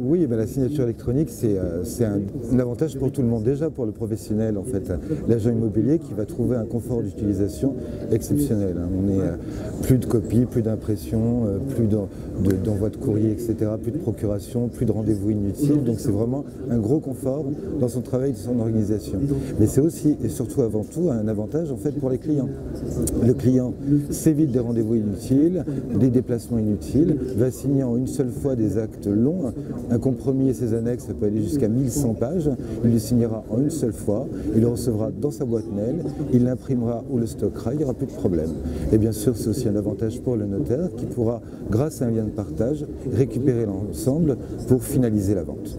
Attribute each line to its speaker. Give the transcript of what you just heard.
Speaker 1: Oui, ben la signature électronique, c'est euh, un, avantage pour tout le monde. Déjà pour le professionnel, en fait, l'agent immobilier qui va trouver un confort d'utilisation exceptionnel. Hein. On est euh, plus de copies, plus d'impression, euh, plus d'envoi de, courrier, etc., plus de procuration, plus de rendez-vous inutiles. Donc c'est vraiment un gros confort dans son travail, dans son organisation. Mais c'est aussi et surtout avant tout un avantage en fait pour les clients. Le client s'évite des rendez-vous inutiles, des déplacements inutiles, va signer en une seule fois des actes longs un compromis et ses annexes, peut aller jusqu'à 1100 pages. Il le signera en une seule fois, il le recevra dans sa boîte mail, il l'imprimera ou le stockera, il n'y aura plus de problème. Et bien sûr, c'est aussi un avantage pour le notaire qui pourra, grâce à un lien de partage, récupérer l'ensemble pour finaliser la vente.